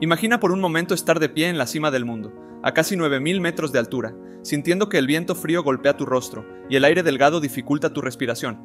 Imagina por un momento estar de pie en la cima del mundo, a casi 9.000 metros de altura, sintiendo que el viento frío golpea tu rostro y el aire delgado dificulta tu respiración.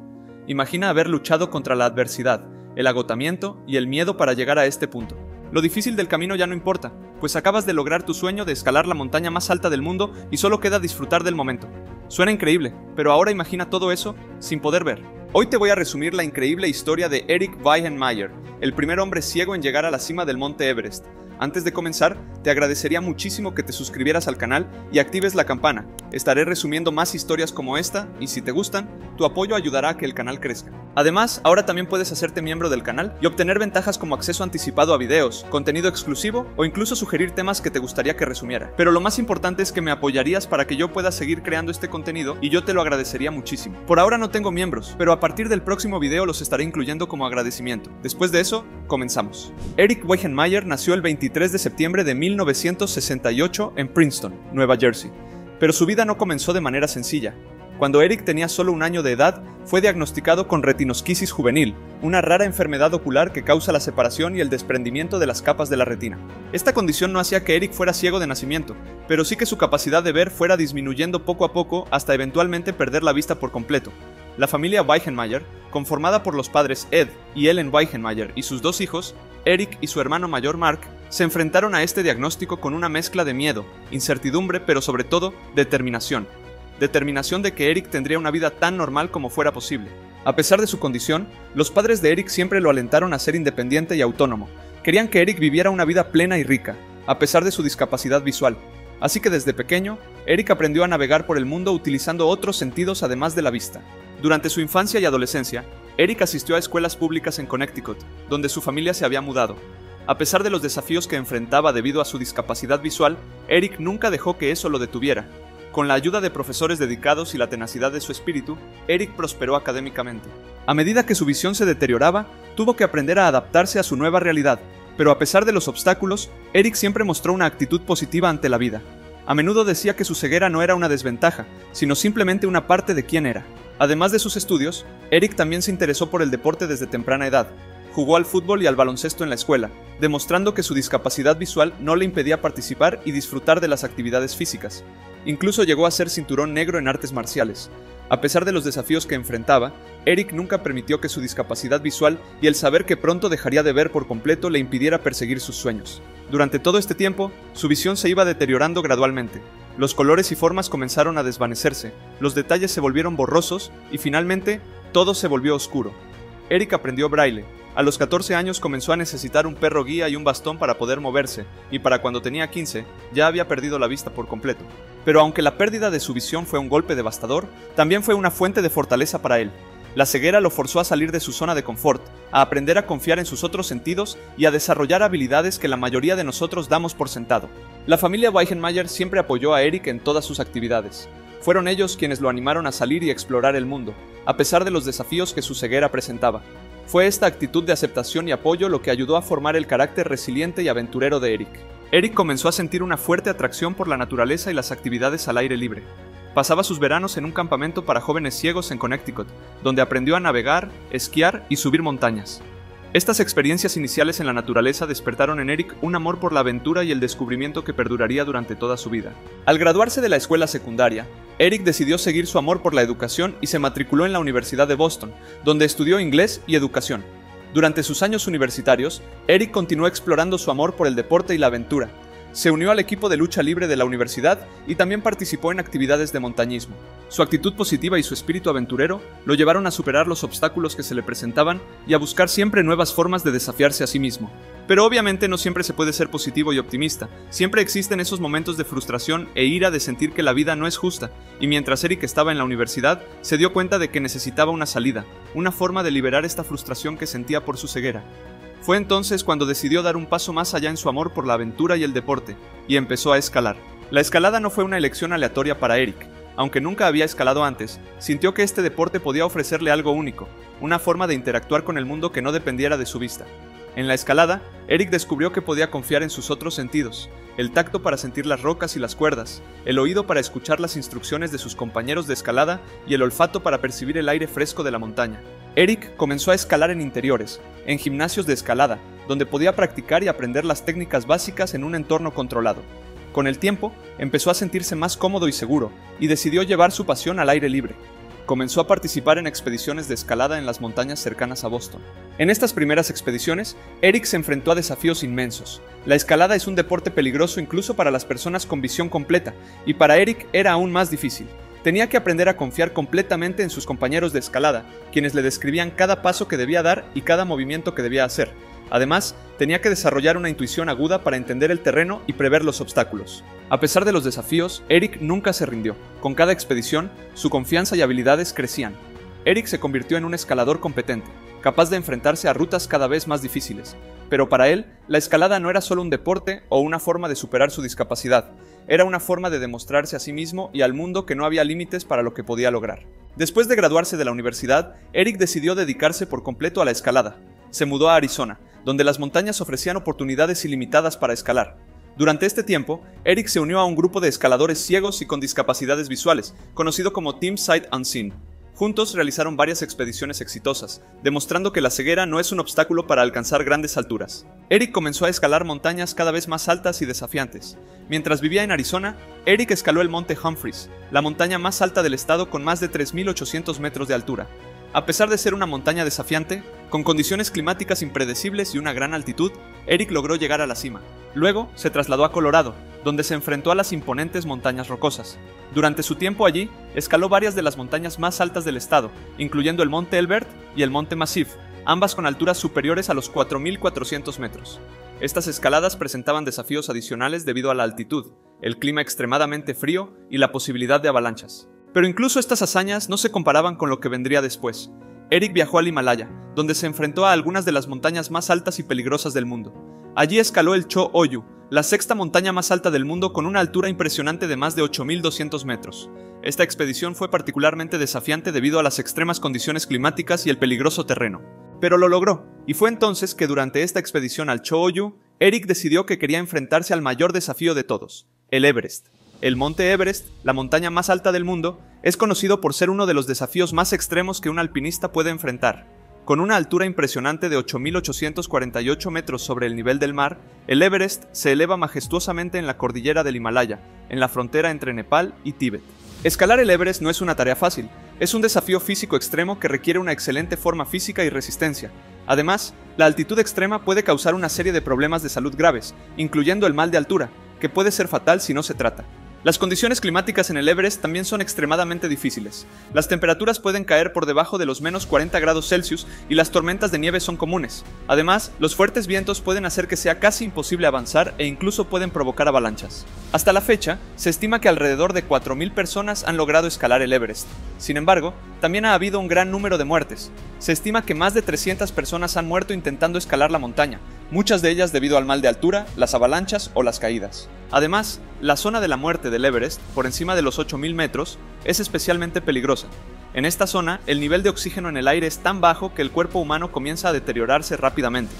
Imagina haber luchado contra la adversidad, el agotamiento y el miedo para llegar a este punto. Lo difícil del camino ya no importa, pues acabas de lograr tu sueño de escalar la montaña más alta del mundo y solo queda disfrutar del momento. Suena increíble, pero ahora imagina todo eso sin poder ver. Hoy te voy a resumir la increíble historia de Eric Weihenmayer, el primer hombre ciego en llegar a la cima del monte Everest, antes de comenzar, te agradecería muchísimo que te suscribieras al canal y actives la campana. Estaré resumiendo más historias como esta y si te gustan, tu apoyo ayudará a que el canal crezca. Además, ahora también puedes hacerte miembro del canal y obtener ventajas como acceso anticipado a videos, contenido exclusivo o incluso sugerir temas que te gustaría que resumiera. Pero lo más importante es que me apoyarías para que yo pueda seguir creando este contenido y yo te lo agradecería muchísimo. Por ahora no tengo miembros, pero a partir del próximo video los estaré incluyendo como agradecimiento. Después de eso, comenzamos. Eric Weihenmayer nació el 23 de septiembre de 1968 en Princeton, Nueva Jersey. Pero su vida no comenzó de manera sencilla. Cuando Eric tenía solo un año de edad, fue diagnosticado con retinosquisis juvenil, una rara enfermedad ocular que causa la separación y el desprendimiento de las capas de la retina. Esta condición no hacía que Eric fuera ciego de nacimiento, pero sí que su capacidad de ver fuera disminuyendo poco a poco hasta eventualmente perder la vista por completo. La familia Weihenmayer, conformada por los padres Ed y Ellen Weihenmayer y sus dos hijos, Eric y su hermano mayor Mark, se enfrentaron a este diagnóstico con una mezcla de miedo, incertidumbre, pero sobre todo determinación determinación de que Eric tendría una vida tan normal como fuera posible. A pesar de su condición, los padres de Eric siempre lo alentaron a ser independiente y autónomo. Querían que Eric viviera una vida plena y rica, a pesar de su discapacidad visual. Así que desde pequeño, Eric aprendió a navegar por el mundo utilizando otros sentidos además de la vista. Durante su infancia y adolescencia, Eric asistió a escuelas públicas en Connecticut, donde su familia se había mudado. A pesar de los desafíos que enfrentaba debido a su discapacidad visual, Eric nunca dejó que eso lo detuviera. Con la ayuda de profesores dedicados y la tenacidad de su espíritu, Eric prosperó académicamente. A medida que su visión se deterioraba, tuvo que aprender a adaptarse a su nueva realidad, pero a pesar de los obstáculos, Eric siempre mostró una actitud positiva ante la vida. A menudo decía que su ceguera no era una desventaja, sino simplemente una parte de quién era. Además de sus estudios, Eric también se interesó por el deporte desde temprana edad. Jugó al fútbol y al baloncesto en la escuela, demostrando que su discapacidad visual no le impedía participar y disfrutar de las actividades físicas. Incluso llegó a ser cinturón negro en artes marciales. A pesar de los desafíos que enfrentaba, Eric nunca permitió que su discapacidad visual y el saber que pronto dejaría de ver por completo le impidiera perseguir sus sueños. Durante todo este tiempo, su visión se iba deteriorando gradualmente. Los colores y formas comenzaron a desvanecerse, los detalles se volvieron borrosos y finalmente todo se volvió oscuro. Eric aprendió braille, a los 14 años comenzó a necesitar un perro guía y un bastón para poder moverse, y para cuando tenía 15 ya había perdido la vista por completo. Pero aunque la pérdida de su visión fue un golpe devastador, también fue una fuente de fortaleza para él. La ceguera lo forzó a salir de su zona de confort, a aprender a confiar en sus otros sentidos y a desarrollar habilidades que la mayoría de nosotros damos por sentado. La familia Weihenmayer siempre apoyó a Eric en todas sus actividades. Fueron ellos quienes lo animaron a salir y explorar el mundo, a pesar de los desafíos que su ceguera presentaba. Fue esta actitud de aceptación y apoyo lo que ayudó a formar el carácter resiliente y aventurero de Eric. Eric comenzó a sentir una fuerte atracción por la naturaleza y las actividades al aire libre. Pasaba sus veranos en un campamento para jóvenes ciegos en Connecticut, donde aprendió a navegar, esquiar y subir montañas. Estas experiencias iniciales en la naturaleza despertaron en Eric un amor por la aventura y el descubrimiento que perduraría durante toda su vida. Al graduarse de la escuela secundaria, Eric decidió seguir su amor por la educación y se matriculó en la Universidad de Boston, donde estudió inglés y educación. Durante sus años universitarios, Eric continuó explorando su amor por el deporte y la aventura, se unió al equipo de lucha libre de la universidad y también participó en actividades de montañismo. Su actitud positiva y su espíritu aventurero lo llevaron a superar los obstáculos que se le presentaban y a buscar siempre nuevas formas de desafiarse a sí mismo. Pero obviamente no siempre se puede ser positivo y optimista, siempre existen esos momentos de frustración e ira de sentir que la vida no es justa, y mientras Eric estaba en la universidad, se dio cuenta de que necesitaba una salida, una forma de liberar esta frustración que sentía por su ceguera. Fue entonces cuando decidió dar un paso más allá en su amor por la aventura y el deporte, y empezó a escalar. La escalada no fue una elección aleatoria para Eric. Aunque nunca había escalado antes, sintió que este deporte podía ofrecerle algo único, una forma de interactuar con el mundo que no dependiera de su vista. En la escalada, Eric descubrió que podía confiar en sus otros sentidos, el tacto para sentir las rocas y las cuerdas, el oído para escuchar las instrucciones de sus compañeros de escalada y el olfato para percibir el aire fresco de la montaña. Eric comenzó a escalar en interiores, en gimnasios de escalada, donde podía practicar y aprender las técnicas básicas en un entorno controlado. Con el tiempo, empezó a sentirse más cómodo y seguro, y decidió llevar su pasión al aire libre. Comenzó a participar en expediciones de escalada en las montañas cercanas a Boston. En estas primeras expediciones, Eric se enfrentó a desafíos inmensos. La escalada es un deporte peligroso incluso para las personas con visión completa, y para Eric era aún más difícil. Tenía que aprender a confiar completamente en sus compañeros de escalada, quienes le describían cada paso que debía dar y cada movimiento que debía hacer. Además, tenía que desarrollar una intuición aguda para entender el terreno y prever los obstáculos. A pesar de los desafíos, Eric nunca se rindió. Con cada expedición, su confianza y habilidades crecían. Eric se convirtió en un escalador competente, capaz de enfrentarse a rutas cada vez más difíciles. Pero para él, la escalada no era solo un deporte o una forma de superar su discapacidad, era una forma de demostrarse a sí mismo y al mundo que no había límites para lo que podía lograr. Después de graduarse de la universidad, Eric decidió dedicarse por completo a la escalada. Se mudó a Arizona, donde las montañas ofrecían oportunidades ilimitadas para escalar. Durante este tiempo, Eric se unió a un grupo de escaladores ciegos y con discapacidades visuales, conocido como Team Sight Unseen. Juntos realizaron varias expediciones exitosas, demostrando que la ceguera no es un obstáculo para alcanzar grandes alturas. Eric comenzó a escalar montañas cada vez más altas y desafiantes. Mientras vivía en Arizona, Eric escaló el monte Humphreys, la montaña más alta del estado con más de 3.800 metros de altura. A pesar de ser una montaña desafiante, con condiciones climáticas impredecibles y una gran altitud, Eric logró llegar a la cima. Luego se trasladó a Colorado, donde se enfrentó a las imponentes montañas rocosas. Durante su tiempo allí, escaló varias de las montañas más altas del estado, incluyendo el Monte Elbert y el Monte Massif, ambas con alturas superiores a los 4.400 metros. Estas escaladas presentaban desafíos adicionales debido a la altitud, el clima extremadamente frío y la posibilidad de avalanchas. Pero incluso estas hazañas no se comparaban con lo que vendría después. Eric viajó al Himalaya, donde se enfrentó a algunas de las montañas más altas y peligrosas del mundo. Allí escaló el Cho Oyu, la sexta montaña más alta del mundo con una altura impresionante de más de 8.200 metros. Esta expedición fue particularmente desafiante debido a las extremas condiciones climáticas y el peligroso terreno. Pero lo logró, y fue entonces que durante esta expedición al Cho Oyu, Eric decidió que quería enfrentarse al mayor desafío de todos, el Everest. El monte Everest, la montaña más alta del mundo, es conocido por ser uno de los desafíos más extremos que un alpinista puede enfrentar. Con una altura impresionante de 8.848 metros sobre el nivel del mar, el Everest se eleva majestuosamente en la cordillera del Himalaya, en la frontera entre Nepal y Tíbet. Escalar el Everest no es una tarea fácil, es un desafío físico extremo que requiere una excelente forma física y resistencia. Además, la altitud extrema puede causar una serie de problemas de salud graves, incluyendo el mal de altura, que puede ser fatal si no se trata. Las condiciones climáticas en el Everest también son extremadamente difíciles. Las temperaturas pueden caer por debajo de los menos 40 grados Celsius y las tormentas de nieve son comunes. Además, los fuertes vientos pueden hacer que sea casi imposible avanzar e incluso pueden provocar avalanchas. Hasta la fecha, se estima que alrededor de 4.000 personas han logrado escalar el Everest. Sin embargo, también ha habido un gran número de muertes. Se estima que más de 300 personas han muerto intentando escalar la montaña, muchas de ellas debido al mal de altura, las avalanchas o las caídas. Además, la zona de la muerte del Everest, por encima de los 8.000 metros, es especialmente peligrosa. En esta zona, el nivel de oxígeno en el aire es tan bajo que el cuerpo humano comienza a deteriorarse rápidamente.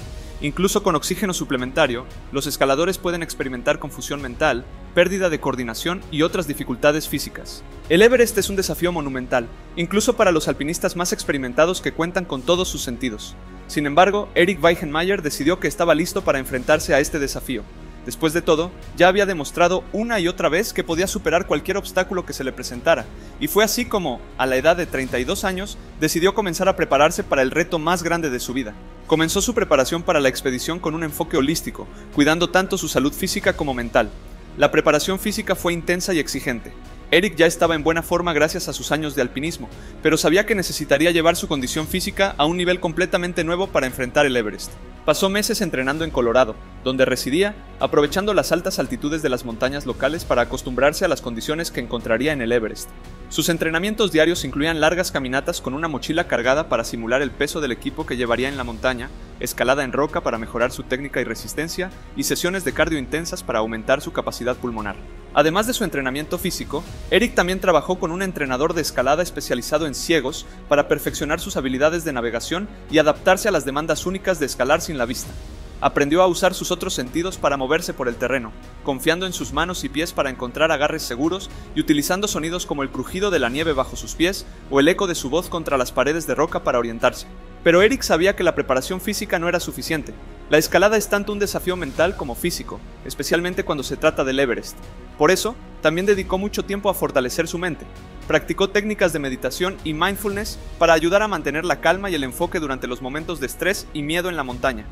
Incluso con oxígeno suplementario, los escaladores pueden experimentar confusión mental, pérdida de coordinación y otras dificultades físicas. El Everest es un desafío monumental, incluso para los alpinistas más experimentados que cuentan con todos sus sentidos. Sin embargo, Eric Weichenmayer decidió que estaba listo para enfrentarse a este desafío. Después de todo, ya había demostrado una y otra vez que podía superar cualquier obstáculo que se le presentara, y fue así como, a la edad de 32 años, decidió comenzar a prepararse para el reto más grande de su vida. Comenzó su preparación para la expedición con un enfoque holístico, cuidando tanto su salud física como mental. La preparación física fue intensa y exigente, Eric ya estaba en buena forma gracias a sus años de alpinismo, pero sabía que necesitaría llevar su condición física a un nivel completamente nuevo para enfrentar el Everest. Pasó meses entrenando en Colorado, donde residía, aprovechando las altas altitudes de las montañas locales para acostumbrarse a las condiciones que encontraría en el Everest. Sus entrenamientos diarios incluían largas caminatas con una mochila cargada para simular el peso del equipo que llevaría en la montaña, escalada en roca para mejorar su técnica y resistencia, y sesiones de cardio intensas para aumentar su capacidad pulmonar. Además de su entrenamiento físico, Eric también trabajó con un entrenador de escalada especializado en ciegos para perfeccionar sus habilidades de navegación y adaptarse a las demandas únicas de escalar sin la vista. Aprendió a usar sus otros sentidos para moverse por el terreno, confiando en sus manos y pies para encontrar agarres seguros y utilizando sonidos como el crujido de la nieve bajo sus pies o el eco de su voz contra las paredes de roca para orientarse. Pero Eric sabía que la preparación física no era suficiente. La escalada es tanto un desafío mental como físico, especialmente cuando se trata del Everest. Por eso, también dedicó mucho tiempo a fortalecer su mente. Practicó técnicas de meditación y mindfulness para ayudar a mantener la calma y el enfoque durante los momentos de estrés y miedo en la montaña.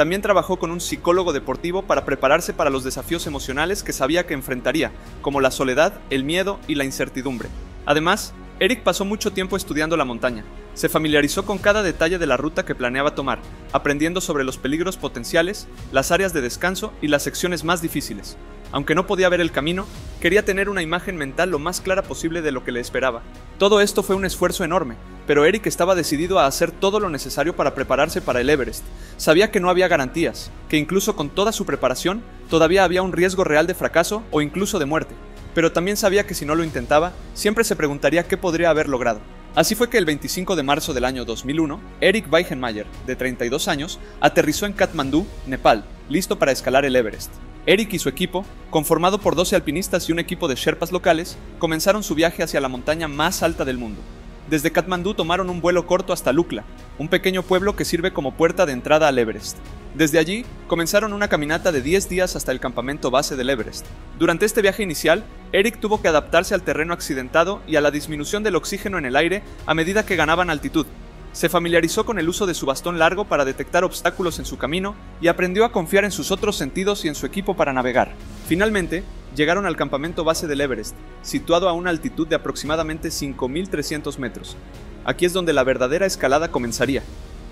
También trabajó con un psicólogo deportivo para prepararse para los desafíos emocionales que sabía que enfrentaría, como la soledad, el miedo y la incertidumbre. Además, Eric pasó mucho tiempo estudiando la montaña. Se familiarizó con cada detalle de la ruta que planeaba tomar, aprendiendo sobre los peligros potenciales, las áreas de descanso y las secciones más difíciles. Aunque no podía ver el camino, quería tener una imagen mental lo más clara posible de lo que le esperaba. Todo esto fue un esfuerzo enorme, pero Eric estaba decidido a hacer todo lo necesario para prepararse para el Everest. Sabía que no había garantías, que incluso con toda su preparación, todavía había un riesgo real de fracaso o incluso de muerte, pero también sabía que si no lo intentaba, siempre se preguntaría qué podría haber logrado. Así fue que el 25 de marzo del año 2001, Eric Weichenmayer, de 32 años, aterrizó en Katmandú, Nepal, listo para escalar el Everest. Eric y su equipo, conformado por 12 alpinistas y un equipo de sherpas locales, comenzaron su viaje hacia la montaña más alta del mundo. Desde Katmandú tomaron un vuelo corto hasta Lukla, un pequeño pueblo que sirve como puerta de entrada al Everest. Desde allí, comenzaron una caminata de 10 días hasta el campamento base del Everest. Durante este viaje inicial, Eric tuvo que adaptarse al terreno accidentado y a la disminución del oxígeno en el aire a medida que ganaban altitud, se familiarizó con el uso de su bastón largo para detectar obstáculos en su camino y aprendió a confiar en sus otros sentidos y en su equipo para navegar. Finalmente, llegaron al campamento base del Everest, situado a una altitud de aproximadamente 5.300 metros. Aquí es donde la verdadera escalada comenzaría.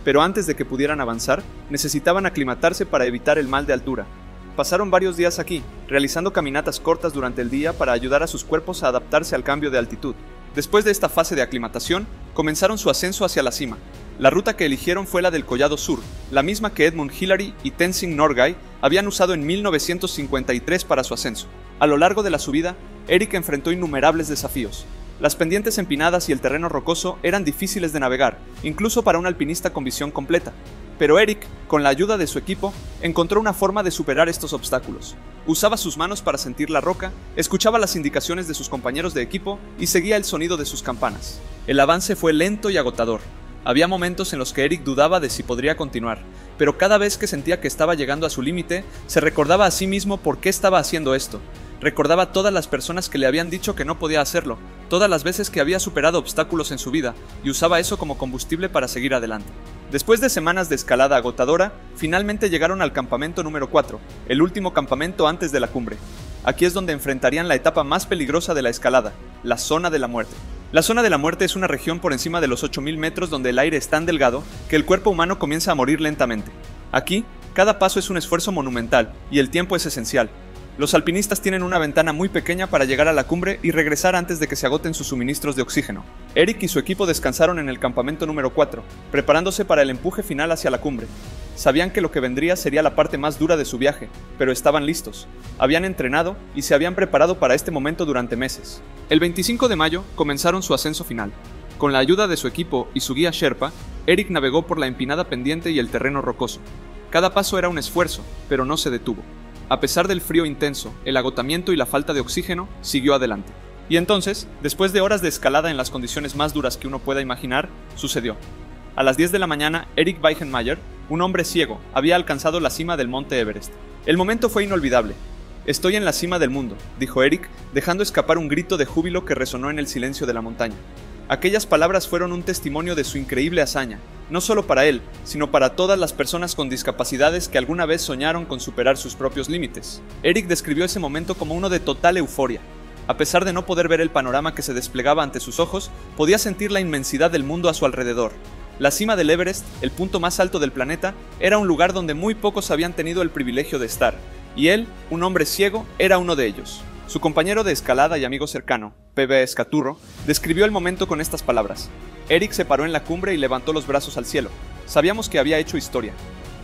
Pero antes de que pudieran avanzar, necesitaban aclimatarse para evitar el mal de altura. Pasaron varios días aquí, realizando caminatas cortas durante el día para ayudar a sus cuerpos a adaptarse al cambio de altitud. Después de esta fase de aclimatación, comenzaron su ascenso hacia la cima. La ruta que eligieron fue la del Collado Sur, la misma que Edmund Hillary y Tenzing Norgay habían usado en 1953 para su ascenso. A lo largo de la subida, Eric enfrentó innumerables desafíos. Las pendientes empinadas y el terreno rocoso eran difíciles de navegar, incluso para un alpinista con visión completa. Pero Eric, con la ayuda de su equipo, encontró una forma de superar estos obstáculos. Usaba sus manos para sentir la roca, escuchaba las indicaciones de sus compañeros de equipo y seguía el sonido de sus campanas. El avance fue lento y agotador. Había momentos en los que Eric dudaba de si podría continuar, pero cada vez que sentía que estaba llegando a su límite, se recordaba a sí mismo por qué estaba haciendo esto. Recordaba todas las personas que le habían dicho que no podía hacerlo, todas las veces que había superado obstáculos en su vida, y usaba eso como combustible para seguir adelante. Después de semanas de escalada agotadora, finalmente llegaron al campamento número 4, el último campamento antes de la cumbre. Aquí es donde enfrentarían la etapa más peligrosa de la escalada, la zona de la muerte. La zona de la muerte es una región por encima de los 8.000 metros donde el aire es tan delgado que el cuerpo humano comienza a morir lentamente. Aquí, cada paso es un esfuerzo monumental y el tiempo es esencial, los alpinistas tienen una ventana muy pequeña para llegar a la cumbre y regresar antes de que se agoten sus suministros de oxígeno. Eric y su equipo descansaron en el campamento número 4, preparándose para el empuje final hacia la cumbre. Sabían que lo que vendría sería la parte más dura de su viaje, pero estaban listos. Habían entrenado y se habían preparado para este momento durante meses. El 25 de mayo comenzaron su ascenso final. Con la ayuda de su equipo y su guía Sherpa, Eric navegó por la empinada pendiente y el terreno rocoso. Cada paso era un esfuerzo, pero no se detuvo. A pesar del frío intenso, el agotamiento y la falta de oxígeno, siguió adelante. Y entonces, después de horas de escalada en las condiciones más duras que uno pueda imaginar, sucedió. A las 10 de la mañana, Eric Weichenmayer, un hombre ciego, había alcanzado la cima del monte Everest. El momento fue inolvidable. Estoy en la cima del mundo, dijo Eric, dejando escapar un grito de júbilo que resonó en el silencio de la montaña. Aquellas palabras fueron un testimonio de su increíble hazaña, no solo para él, sino para todas las personas con discapacidades que alguna vez soñaron con superar sus propios límites. Eric describió ese momento como uno de total euforia. A pesar de no poder ver el panorama que se desplegaba ante sus ojos, podía sentir la inmensidad del mundo a su alrededor. La cima del Everest, el punto más alto del planeta, era un lugar donde muy pocos habían tenido el privilegio de estar, y él, un hombre ciego, era uno de ellos. Su compañero de escalada y amigo cercano, P.B. Escaturro, describió el momento con estas palabras. Eric se paró en la cumbre y levantó los brazos al cielo. Sabíamos que había hecho historia.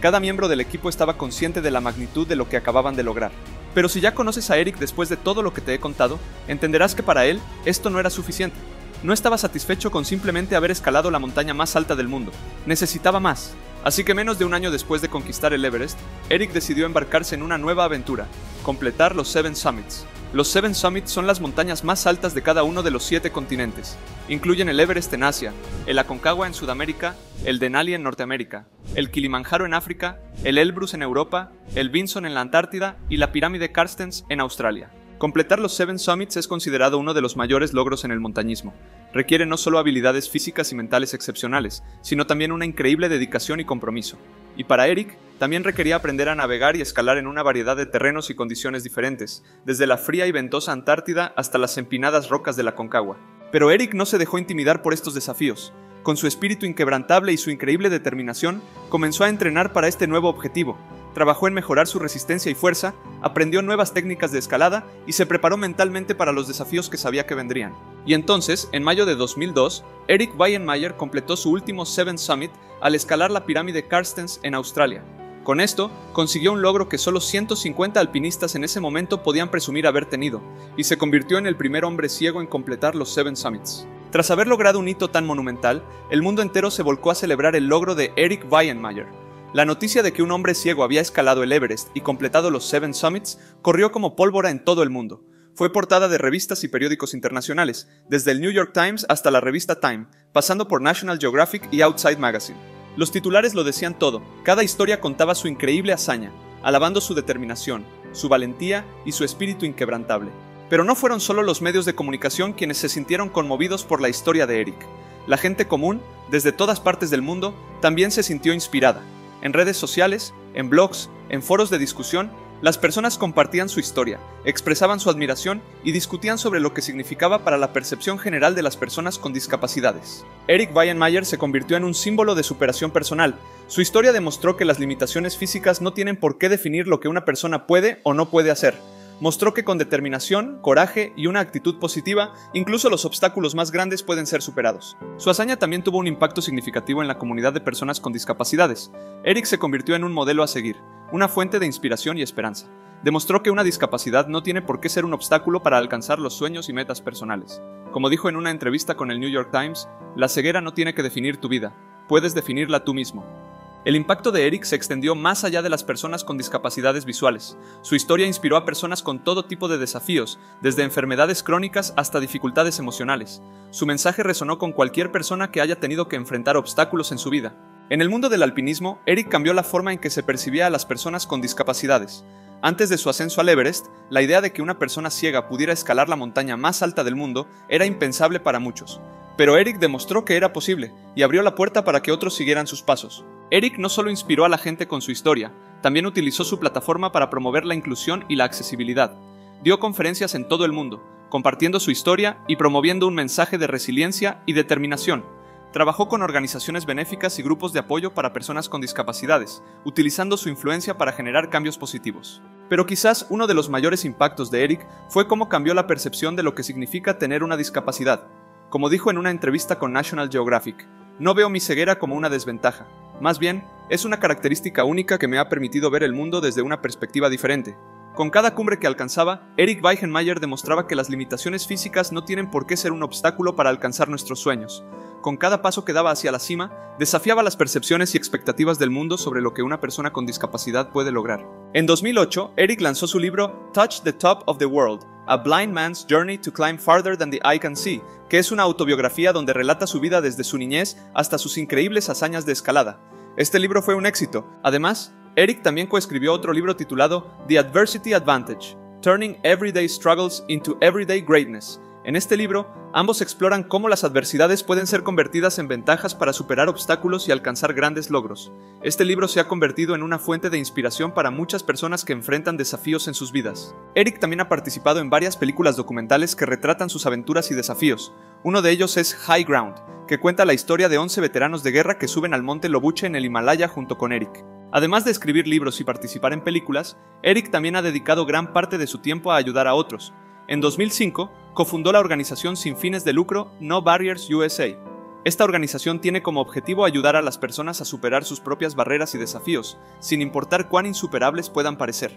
Cada miembro del equipo estaba consciente de la magnitud de lo que acababan de lograr. Pero si ya conoces a Eric después de todo lo que te he contado, entenderás que para él esto no era suficiente. No estaba satisfecho con simplemente haber escalado la montaña más alta del mundo. Necesitaba más. Así que menos de un año después de conquistar el Everest, Eric decidió embarcarse en una nueva aventura, completar los Seven Summits. Los Seven Summits son las montañas más altas de cada uno de los siete continentes. Incluyen el Everest en Asia, el Aconcagua en Sudamérica, el Denali en Norteamérica, el Kilimanjaro en África, el Elbrus en Europa, el Vinson en la Antártida y la pirámide Carstens en Australia. Completar los Seven Summits es considerado uno de los mayores logros en el montañismo. Requiere no solo habilidades físicas y mentales excepcionales, sino también una increíble dedicación y compromiso. Y para Eric, también requería aprender a navegar y escalar en una variedad de terrenos y condiciones diferentes, desde la fría y ventosa Antártida hasta las empinadas rocas de la Concagua. Pero Eric no se dejó intimidar por estos desafíos. Con su espíritu inquebrantable y su increíble determinación, comenzó a entrenar para este nuevo objetivo. Trabajó en mejorar su resistencia y fuerza, aprendió nuevas técnicas de escalada y se preparó mentalmente para los desafíos que sabía que vendrían. Y entonces, en mayo de 2002, Eric Weihenmayer completó su último Seven Summit al escalar la pirámide Carstens en Australia. Con esto, consiguió un logro que solo 150 alpinistas en ese momento podían presumir haber tenido, y se convirtió en el primer hombre ciego en completar los Seven Summits. Tras haber logrado un hito tan monumental, el mundo entero se volcó a celebrar el logro de Eric Weihenmayer. La noticia de que un hombre ciego había escalado el Everest y completado los Seven Summits corrió como pólvora en todo el mundo. Fue portada de revistas y periódicos internacionales, desde el New York Times hasta la revista Time, pasando por National Geographic y Outside Magazine. Los titulares lo decían todo, cada historia contaba su increíble hazaña, alabando su determinación, su valentía y su espíritu inquebrantable. Pero no fueron solo los medios de comunicación quienes se sintieron conmovidos por la historia de Eric. La gente común, desde todas partes del mundo, también se sintió inspirada. En redes sociales, en blogs, en foros de discusión las personas compartían su historia, expresaban su admiración y discutían sobre lo que significaba para la percepción general de las personas con discapacidades. Eric Weihenmayer se convirtió en un símbolo de superación personal. Su historia demostró que las limitaciones físicas no tienen por qué definir lo que una persona puede o no puede hacer. Mostró que con determinación, coraje y una actitud positiva, incluso los obstáculos más grandes pueden ser superados. Su hazaña también tuvo un impacto significativo en la comunidad de personas con discapacidades. Eric se convirtió en un modelo a seguir una fuente de inspiración y esperanza. Demostró que una discapacidad no tiene por qué ser un obstáculo para alcanzar los sueños y metas personales. Como dijo en una entrevista con el New York Times, la ceguera no tiene que definir tu vida, puedes definirla tú mismo. El impacto de Eric se extendió más allá de las personas con discapacidades visuales. Su historia inspiró a personas con todo tipo de desafíos, desde enfermedades crónicas hasta dificultades emocionales. Su mensaje resonó con cualquier persona que haya tenido que enfrentar obstáculos en su vida. En el mundo del alpinismo, Eric cambió la forma en que se percibía a las personas con discapacidades. Antes de su ascenso al Everest, la idea de que una persona ciega pudiera escalar la montaña más alta del mundo era impensable para muchos. Pero Eric demostró que era posible y abrió la puerta para que otros siguieran sus pasos. Eric no solo inspiró a la gente con su historia, también utilizó su plataforma para promover la inclusión y la accesibilidad. Dio conferencias en todo el mundo, compartiendo su historia y promoviendo un mensaje de resiliencia y determinación. Trabajó con organizaciones benéficas y grupos de apoyo para personas con discapacidades, utilizando su influencia para generar cambios positivos. Pero quizás uno de los mayores impactos de Eric fue cómo cambió la percepción de lo que significa tener una discapacidad. Como dijo en una entrevista con National Geographic, no veo mi ceguera como una desventaja, más bien es una característica única que me ha permitido ver el mundo desde una perspectiva diferente. Con cada cumbre que alcanzaba, Eric Weihenmayer demostraba que las limitaciones físicas no tienen por qué ser un obstáculo para alcanzar nuestros sueños con cada paso que daba hacia la cima, desafiaba las percepciones y expectativas del mundo sobre lo que una persona con discapacidad puede lograr. En 2008, Eric lanzó su libro Touch the Top of the World, A Blind Man's Journey to Climb Farther Than the Eye Can See, que es una autobiografía donde relata su vida desde su niñez hasta sus increíbles hazañas de escalada. Este libro fue un éxito. Además, Eric también coescribió otro libro titulado The Adversity Advantage, Turning Everyday Struggles into Everyday Greatness, en este libro, ambos exploran cómo las adversidades pueden ser convertidas en ventajas para superar obstáculos y alcanzar grandes logros. Este libro se ha convertido en una fuente de inspiración para muchas personas que enfrentan desafíos en sus vidas. Eric también ha participado en varias películas documentales que retratan sus aventuras y desafíos. Uno de ellos es High Ground, que cuenta la historia de 11 veteranos de guerra que suben al monte Lobuche en el Himalaya junto con Eric. Además de escribir libros y participar en películas, Eric también ha dedicado gran parte de su tiempo a ayudar a otros. En 2005, cofundó la organización sin fines de lucro No Barriers USA. Esta organización tiene como objetivo ayudar a las personas a superar sus propias barreras y desafíos, sin importar cuán insuperables puedan parecer.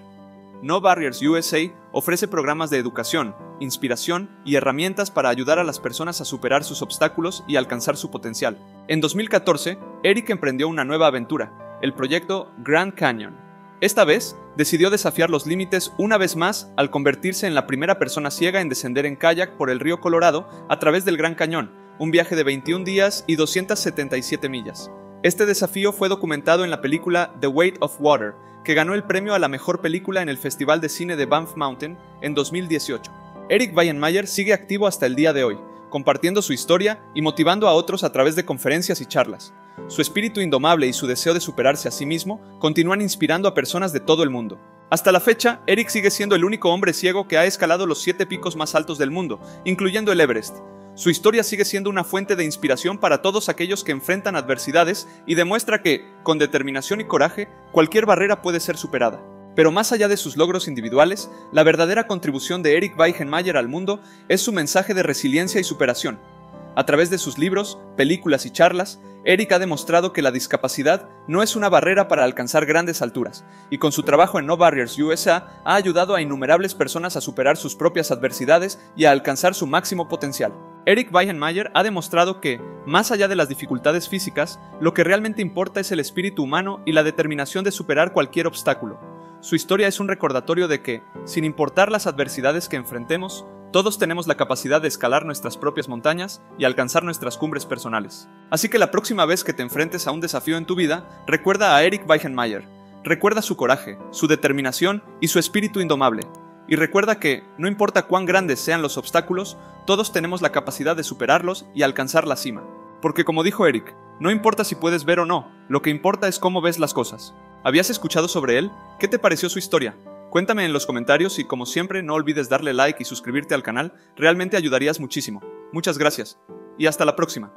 No Barriers USA ofrece programas de educación, inspiración y herramientas para ayudar a las personas a superar sus obstáculos y alcanzar su potencial. En 2014, Eric emprendió una nueva aventura, el proyecto Grand Canyon, Esta vez, decidió desafiar los límites una vez más al convertirse en la primera persona ciega en descender en kayak por el río Colorado a través del Gran Cañón, un viaje de 21 días y 277 millas. Este desafío fue documentado en la película The Weight of Water, que ganó el premio a la mejor película en el Festival de Cine de Banff Mountain en 2018. Eric Weihenmayer sigue activo hasta el día de hoy, compartiendo su historia y motivando a otros a través de conferencias y charlas. Su espíritu indomable y su deseo de superarse a sí mismo continúan inspirando a personas de todo el mundo. Hasta la fecha, Eric sigue siendo el único hombre ciego que ha escalado los siete picos más altos del mundo, incluyendo el Everest. Su historia sigue siendo una fuente de inspiración para todos aquellos que enfrentan adversidades y demuestra que, con determinación y coraje, cualquier barrera puede ser superada. Pero más allá de sus logros individuales, la verdadera contribución de Eric Weihenmayer al mundo es su mensaje de resiliencia y superación. A través de sus libros, películas y charlas, Eric ha demostrado que la discapacidad no es una barrera para alcanzar grandes alturas, y con su trabajo en No Barriers USA ha ayudado a innumerables personas a superar sus propias adversidades y a alcanzar su máximo potencial. Eric Weihenmayer ha demostrado que, más allá de las dificultades físicas, lo que realmente importa es el espíritu humano y la determinación de superar cualquier obstáculo. Su historia es un recordatorio de que, sin importar las adversidades que enfrentemos, todos tenemos la capacidad de escalar nuestras propias montañas y alcanzar nuestras cumbres personales. Así que la próxima vez que te enfrentes a un desafío en tu vida, recuerda a Eric Weihenmayer. Recuerda su coraje, su determinación y su espíritu indomable. Y recuerda que, no importa cuán grandes sean los obstáculos, todos tenemos la capacidad de superarlos y alcanzar la cima. Porque como dijo Eric, no importa si puedes ver o no, lo que importa es cómo ves las cosas. ¿Habías escuchado sobre él? ¿Qué te pareció su historia? Cuéntame en los comentarios y como siempre no olvides darle like y suscribirte al canal, realmente ayudarías muchísimo. Muchas gracias. Y hasta la próxima.